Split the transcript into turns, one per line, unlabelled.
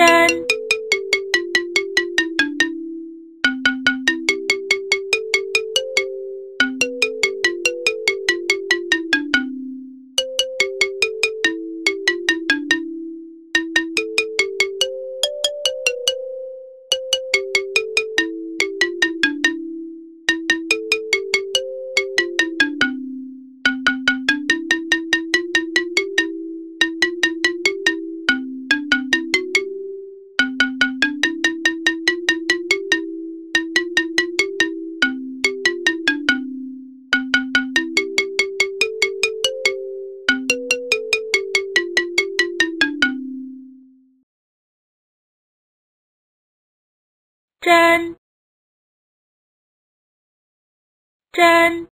真真真。